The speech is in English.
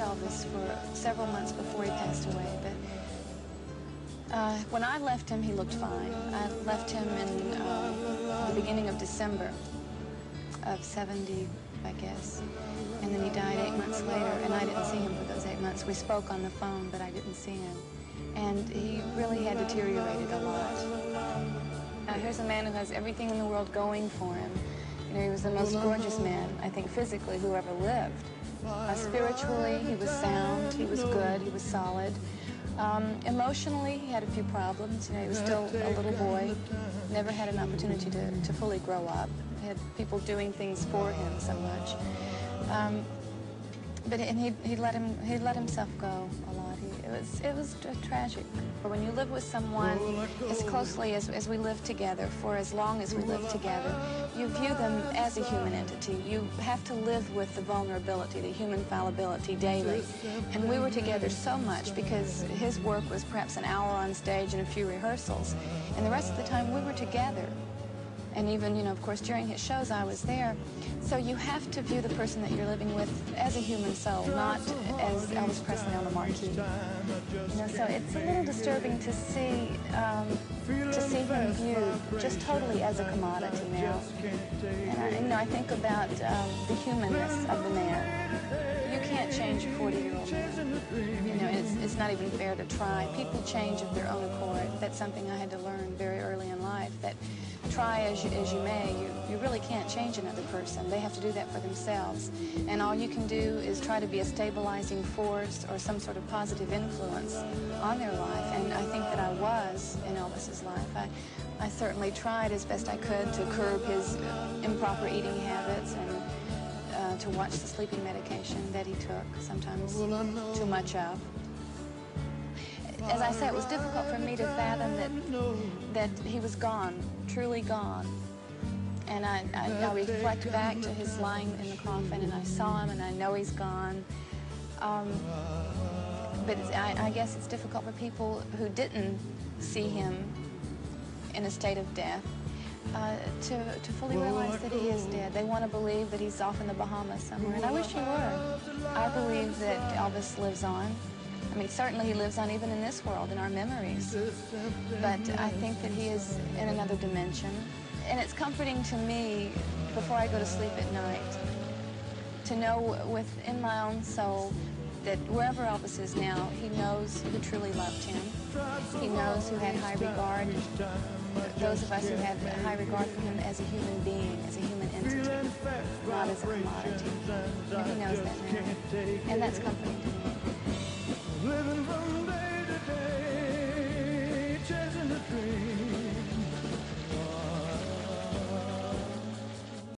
Elvis for several months before he passed away, but uh, when I left him, he looked fine. I left him in uh, the beginning of December of 70, I guess. And then he died eight months later, and I didn't see him for those eight months. We spoke on the phone, but I didn't see him. And he really had deteriorated a lot. Uh, here's a man who has everything in the world going for him. You know, he was the most gorgeous man, I think, physically, who ever lived. Uh, spiritually, he was sound, he was good, he was solid. Um, emotionally, he had a few problems. You know, he was still a little boy, never had an opportunity to, to fully grow up. He had people doing things for him so much. Um, but and he he let him he let himself go a lot. He, it was it was tragic. But when you live with someone as closely as, as we live together for as long as we live together, you view them as a human entity. You have to live with the vulnerability, the human fallibility daily. And we were together so much because his work was perhaps an hour on stage and a few rehearsals, and the rest of the time we were together. And even, you know, of course, during his shows, I was there. So you have to view the person that you're living with as a human soul, not as Elvis Presley on the marquee. You know, so it's a little disturbing to see um, to see him viewed just totally as a commodity now. And I, you know, I think about um, the humanness of the man. You can't 40-year-old man. You know, it's, it's not even fair to try. People change of their own accord. That's something I had to learn very early in life. That try as you, as you may, you, you really can't change another person. They have to do that for themselves. And all you can do is try to be a stabilizing force or some sort of positive influence on their life. And I think that I was in Elvis's life. I, I certainly tried as best I could to curb his improper eating habits and to watch the sleeping medication that he took, sometimes too much of. As I say, it was difficult for me to fathom that that he was gone, truly gone. And I, I, I reflect back to his lying in the coffin, and I saw him, and I know he's gone. Um, but I, I guess it's difficult for people who didn't see him in a state of death uh, to, to fully realize that he is dead. They want to believe that he's off in the Bahamas somewhere, and I wish he were. I believe that Elvis lives on. I mean, certainly he lives on even in this world, in our memories. But I think that he is in another dimension. And it's comforting to me, before I go to sleep at night, to know within my own soul that wherever Elvis is now, he knows who truly loved him. He knows who had high regard, those of us who have high regard for him as a human being, as a human entity, not as a commodity. And he knows that now. And that's comforting to me.